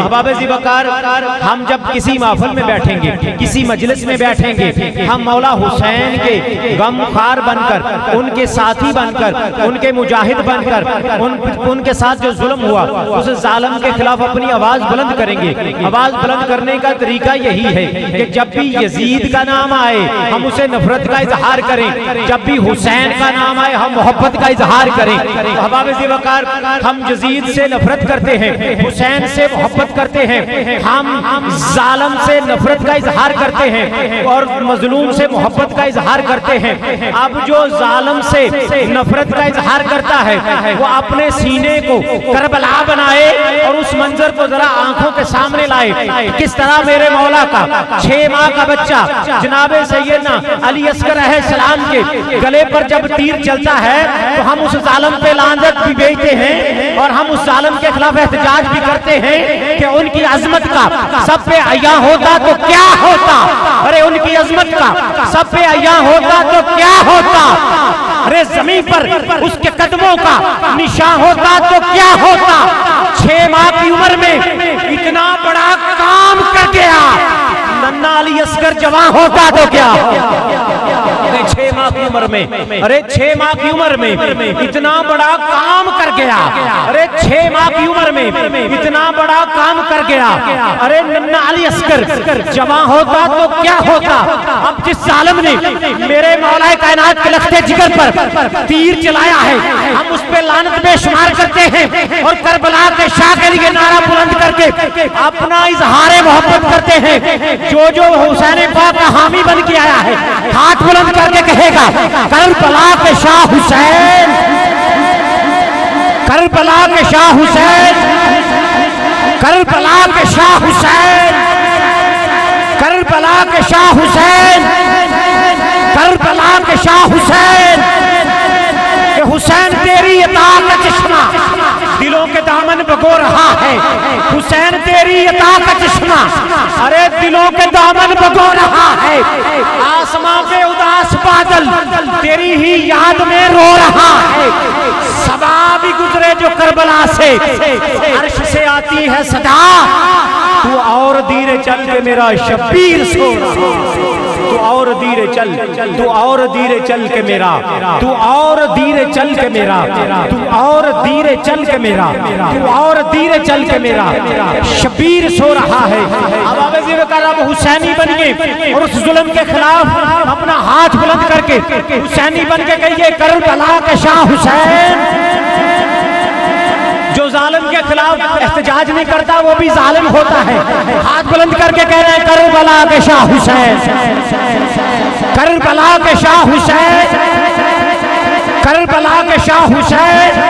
احباب زیبکار ہم جب کسی محفل میں بیٹھیں گے کسی مجلس میں بیٹھیں گے ہم مولا حسین کے غم خار بن کر ان کے ساتھی بن کر ان کے مجاہد بن کر ان, کے ساتھ جو ظلم ہوا اس ظالم کے خلاف اپنی آواز بلند کریں گے۔ آواز بلند کرنے کا طریقہ یہی ہے کہ جب بھی یزید کا نام آئے ہم اسے نفرت کا اظہار کریں۔ جب بھی حسین کا نام آئے ہم محبت کا اظہار کریں۔ احباب زیبکار ہم یزید سے نفرت کرتے ہیں حسین سے محبت کرتے ہیں۔ ہم ظالم سے نفرت کا اظہار کرتے ہیں اور مظلوم سے محبت کا اظہار کرتے ہیں۔ اب جو ظالم سے نفرت کا اظہار کرتا ہے، وہ اپنے سینے کو کربلا بنائے اور اس منظر کو ذرا آنکھوں کے سامنے لائے۔ کس طرح میرے مولا کا چھ ماہ کا بچہ جناب سیدنا علی اسکر علیہ السلام کے گلے پر جب تیر چلتا ہے، تو ہم اس ظالم پہ لانت بھی بیچتے ہیں اور ہم اس ظالم کے خلاف احتجاج بھی کرتے ہیں۔ کہ ان کی عظمت کا سب پہ عیاں ہوتا تو کیا ہوتا؟ ارے ان کی عظمت کا سب پہ عیاں ہوتا تو کیا ہوتا؟ ارے زمین پر اس کے قدموں کا نشان ہوتا تو کیا ہوتا؟ چھ ماہ کی عمر میں اتنا بڑا کام کر گیا ننا علی اسکر جوان ہوتا تو کیا؟ ہوتا چھ ماہ کی عمر میں۔ ارے، چھ ماہ کی عمر میں۔ اتنا بڑا کام کر گیا۔ ارے، چھ ماہ کی عمر میں۔ اتنا بڑا کام کر گیا۔ ارے ننا علی اسکر جوان ہوتا تو کیا ہوتا؟ اب جس ظالم نے میرے مولا کائنات کے لختے جگر پر تیر چلایا ہے، ہم اس پہ لانت بے شمار کرتے ہیں اور کربلا کے شاہ کے لیے نعرہ بلند کر کے اپنا اظہار محبت کرتے ہیں۔ جو جو حسین پاک کا حامی بن کے آیا ہے، ہاتھ بلند کر کے کہے گا، کربلا کے شاہ حسین، کربلا کے شاہ حسین، کربلا کے شاہ حسین، کربلا کے شاہ حسین، کربلا کے شاہ حسین، کہ حسین تیری اطاعت کا چشمہ دلوں کے دامن بگو رہا ہے، حسین تیری اطاعت کا چشمہ، ارے دلوں کے دامن بگو رہا ہے آسمان پہ اداس بادل، تیری ہی یاد میں رو رہا ہے۔ سبا بھی گزرے جو کربلا سے۔ عرش سے آتی ہے صدا۔ تو اور دیرے چل کے میرا شبیر سو رہا ہے۔ اور دیر چل، تو اور دیر چل کے میرا، تو اور دیر چل کے میرا، تو اور دیر چل کے میرا، تو اور دیر چل کے میرا۔ شبیر سو رہا ہے۔ اب آبازی وکر اب حسینی بن گئے اور اس ظلم کے خلاف اپنا ہاتھ بلند کر کے حسینی بن کے کہیے، کربلا کے شاہ حسین۔ جو کے خلاف احتجاج نہیں کرتا، وہ بھی ظالم ہوتا ہے۔ ہاتھ بلند کر کے کہہ رہے ہیں کربلا کے شاہ حسین۔ کربلا کے شاہ حسین۔ کربلا کے شاہ حسین۔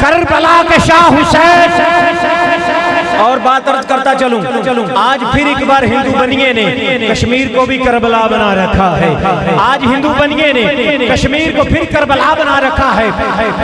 کربلا کے شاہ حسین۔ اور بات عرض کرتا چلوں، آج پھر ایک بار ہندو بنیے نے کشمیر کو بھی کربلا بنا رکھا ہے۔ آج ہندو بنیے نے کشمیر کو پھر کربلا بنا رکھا ہے۔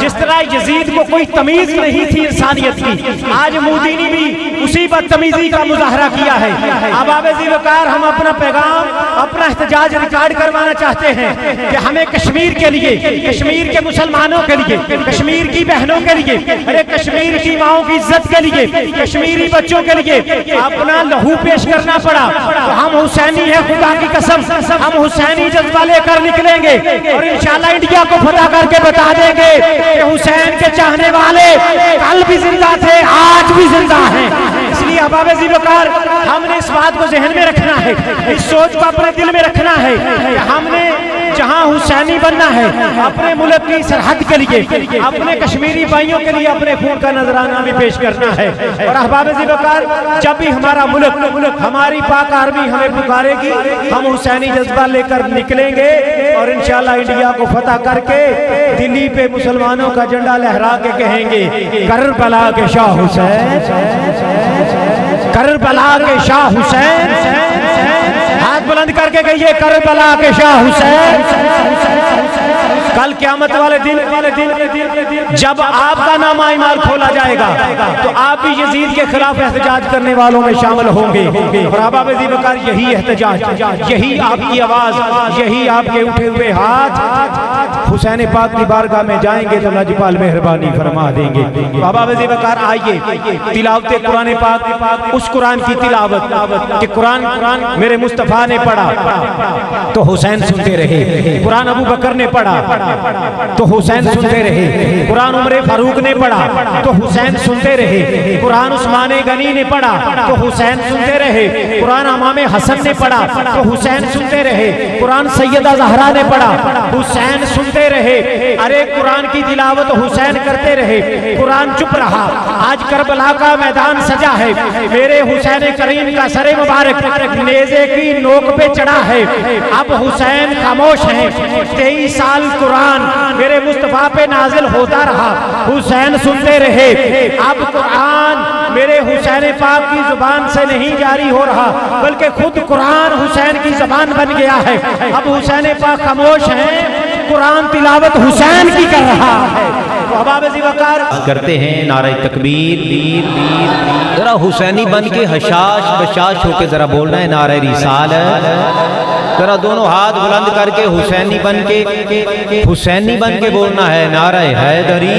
جس طرح یزید کو کوئی تمیز نہیں تھی انسانیت کی، آج مودی نے بھی اسی بدتمیزی کا مظاہرہ کیا ہے۔ اب آبزی وکار ہم اپنا پیغام، اپنا احتجاج ریکارڈ کروانا چاہتے ہیں کہ ہمیں کشمیر کے لیے، کشمیر کے مسلمانوں کے لیے، کشمیر کی بہنوں کے لیے، ارے کشمیر کی ماؤں کی عزت کے لیے، کشمیر کشمیری بچوں کے لیے اپنا لہو پیش کرنا پڑا۔ تو ہم حسینی ہیں، خدا کی قسم۔ ہم حسینی جذبہ لے کر نکلیں گے اور انشاءاللہ انڈیا کو فتح کر کے بتا دیں گے کہ حسین کے چاہنے والے کل بھی زندہ تھے، آج بھی زندہ ہیں۔ احباب زیبکار، ہم نے اس بات کو ذہن میں رکھنا ہے، اس سوچ کو اپنے دل میں رکھنا ہے کہ ہم نے جہاں حسینی بننا ہے، اپنے ملک کی سرحد کے لیے، اپنے کشمیری بھائیوں کے لیے اپنے خون کا نظرانہ بھی پیش کرنا ہے۔ اور احباب زیبکار، جب بھی ہمارا ملک، ہماری پاک آرمی ہمیں پکارے گی، ہم حسینی جذبہ لے کر نکلیں گے اور انشاءاللہ انڈیا کو فتح کر کے دلی پہ مسلمانوں کا جنڈا لہرا کے کہیں گے، کربلا کے شاہ حسین۔ کربلا کے شاہ حسین ہاتھ بلند کر کے کہیے، کربلا کے شاہ حسین۔ کل قیامت والے دن، جب آپ کا نام ایمال کھولا جائے گا، تو آپ بھی یزید کے خلاف احتجاج کرنے والوں میں شامل ہوں گے۔ اور ابا بزی بکر، یہی احتجاج، یہی آپ کی آواز، یہی آپ کے اٹھے ہوئے ہاتھ۔ حسین پاک کی بارگاہ میں جائیں گے تو نجپال مہربانی فرما دیں گے۔ ابا بزی بکر، آئیے۔ تلاوت قرآن پاک، اس قرآن کی تلاوت کہ قرآن میرے مصطفیٰ نے پڑھا تو حسین سنتے رہے۔ قرآن ابو بکر نے پڑھا تو حسین سنتے رہے۔ قرآن عمر فاروق نے پڑھا تو حسین سنتے رہے۔ قرآن عثمان غنی نے پڑھا تو حسین سنتے رہے۔ قرآن امام حسن نے پڑھا تو حسین سنتے رہے۔ قرآن سیدہ زہرا نے پڑھا، حسین سنتے رہے۔ ارے قرآن کی تلاوت حسین کرتے رہے۔ قرآن چپ رہا۔ آج کربلا کا میدان سجا ہے۔ میرے حسین کریم کا سر مبارک، نیزے کی نو نوک پہ چڑھا ہے۔ اب حسین خاموش ہیں۔ تیئیس سال قرآن میرے مصطفیٰ پہ نازل ہوتا رہا۔ حسین سنتے رہے۔ اب قرآن میرے حسین پاک کی زبان سے نہیں جاری ہو رہا، بلکہ خود قرآن حسین کی زبان بن گیا ہے۔ اب حسین پاک خاموش ہیں۔ قرآن تلاوت حسین کی کر رہا۔ ہے کرتے ہیں نعرہ تکبیر۔ بیر بیر ذرا حسینی بن کے حشاش بشاش ہو کے ذرا بولنا ہے، نعرہ رسال ذرا دونوں ہاتھ بلند کر کے حسینی بن کے، حسینی بن کے بولنا ہے، نعرہ حیدری۔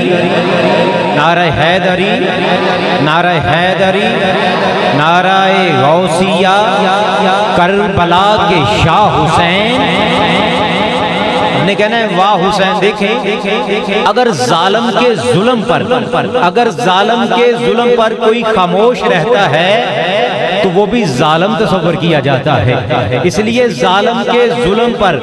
نعرہ حیدری نعرہ حیدری، نعرہ غوثیہ، کربلا کے شاہ حسین۔ نے کہنا ہے، واہ حسین دیکھیں، اگر ظالم کے ظلم پر، اگر ظالم کے ظلم پر کوئی خاموش رہتا ہے تو وہ بھی ظالم تصور کیا جاتا ہے۔ اس لیے ظالم کے ظلم پر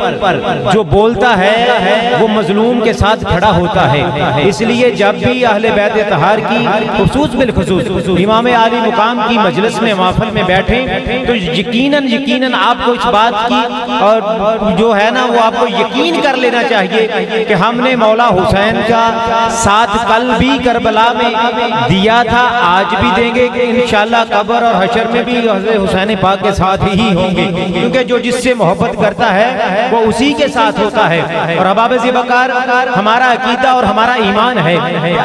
جو بولتا ہے، وہ مظلوم کے ساتھ کھڑا ہوتا ہے۔ اس لیے جب بھی اہل بیت اتحار کی خصوص بالخصوص امام عالی مقام کی مجلس میں محفل میں بیٹھیں، تو یقیناً یقیناً آپ کو اس بات کی اور جو ہے نا، وہ آپ کو یقین کر لینا چاہیے کہ ہم نے مولا حسین کا ساتھ کل بھی کربلا میں دیا تھا، آج بھی دیں گے کہ انشاءاللہ قبر اور حشر میں بھی حضرت حسین پاک کے ساتھ ہی ہوں گے۔ کیونکہ جو جس سے محبت کرتا ہے، وہ اسی کے ساتھ ہوتا ہے۔ اور حباب زبکار ہمارا عقیدہ اور ہمارا ایمان ہے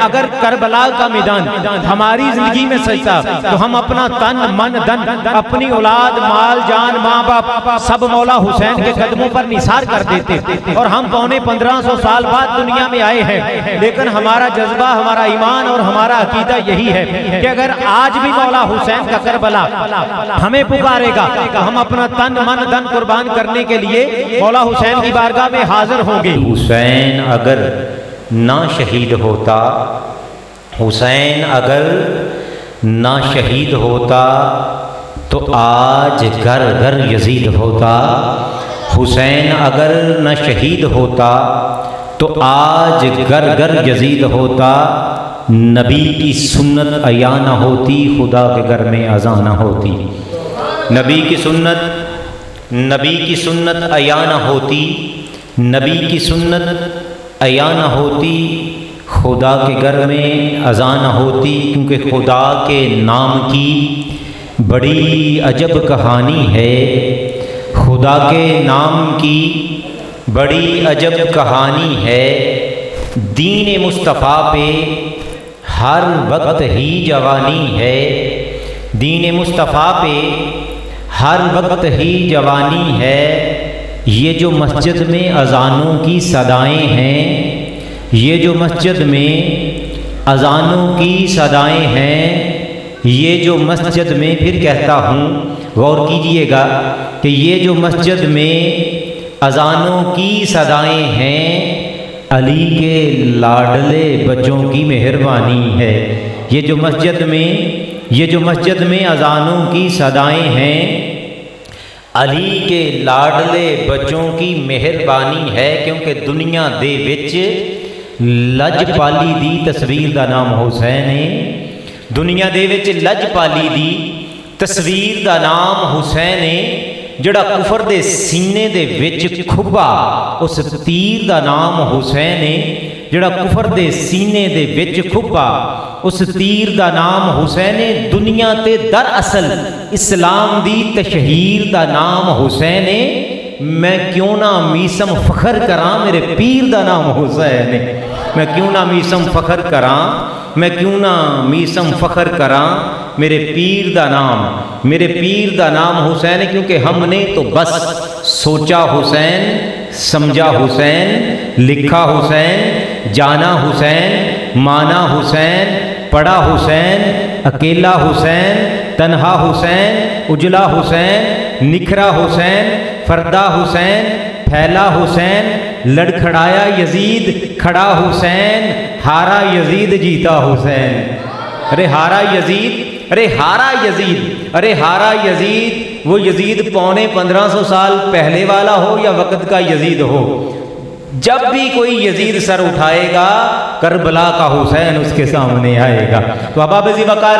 اگر کربلا کا میدان ہماری زندگی میں سجتا، تو ہم اپنا تن، من، دن، اپنی اولاد، مال، جان، ماں باپ سب مولا حسین کے قدموں پر نثار کر دیتے۔ اور ہم پونے پندرہ سو سال بعد دنیا میں آئے ہیں۔ لیکن ہمارا جذبہ، ہمارا ایمان اور ہمارا عقیدہ یہی ہے کہ اگر آج بھی مولا حسین کا کربلا ہمیں پکارے گا تو ہم اپنا تن من دن قربان کرنے کے لیے مولا حسین کی بارگاہ میں حاضر ہوں گے۔ حسین اگر نہ شہید ہوتا، حسین اگر نہ شہید ہوتا تو آج گھر گھر یزید ہوتا۔ حسین اگر نہ شہید ہوتا تو آج گھر گھر یزید ہوتا۔ نبی کی سنت ایانہ ہوتی، خدا کے گھر میں ازانہ ہوتی۔ نبی کی سنت، نبی کی سنت ایانہ ہوتی، نبی کی سنت ایانہ ہوتی، خدا کے گھر میں ازانہ ہوتی، کیونکہ خدا کے نام کی بڑی عجب کہانی ہے۔ خدا کے نام کی بڑی عجب کہانی ہے۔ دین مصطفیٰ پہ ہر وقت ہی جوانی ہے۔ دین مصطفیٰ پہ ہر وقت ہی جوانی ہے۔ یہ جو مسجد میں اذانوں کی صدائیں ہیں، یہ جو مسجد میں اذانوں کی صدائیں ہیں، یہ جو مسجد میں پھر کہتا ہوں، غور کیجیے گا کہ یہ جو مسجد میں اذانوں کی صدائیں ہیں علی کے لاڈلے بچوں کی مہربانی ہے۔ یہ جو مسجد میں یہ جو مسجد میں اذانوں کی صدائیں ہیں، علی کے لاڈلے بچوں کی مہربانی ہے کیونکہ دنیا دے وچ لج پالی دی تصویر دا نام حسین ہے۔ دنیا دے وچ لج پالی دی تصویر دا نام حسین ہے۔ جڑا کفر دے سینے دے وچ کھبا اس تیر دا نام حسین ہے جڑا کفر دے سینے دے وچ کھبا اس تیر دا نام حسین ہے دنیا تے در اصل اسلام دی تشہیر دا نام حسین ہے میں کیوں نہ میسم فخر کراں میرے پیر دا نام حسین ہے میں کیوں نہ میسم فخر کراں میں کیوں نہ میسم فخر کراں میرے پیر دا نام، میرے پیر دا نام حسین ہے کیونکہ ہم نے تو بس سوچا حسین، سمجھا حسین، لکھا حسین، جانا حسین، مانا حسین پڑا حسین، اکیلا حسین، تنہا حسین، اجلا حسین، نکھرا حسین، فردہ حسین، پھیلا حسین، لڑکھڑایا یزید، کھڑا حسین، ہارا یزید جیتا حسین۔ ارے ہارا یزید، ارے ہارا یزید، ارے ہارا یزید، وہ یزید پونے پندرہ سو سال پہلے والا ہو یا وقت کا یزید ہو؟ جب بھی کوئی یزید سر اٹھائے گا، کربلا کا حسین اس کے سامنے آئے گا۔ تو اباب وقار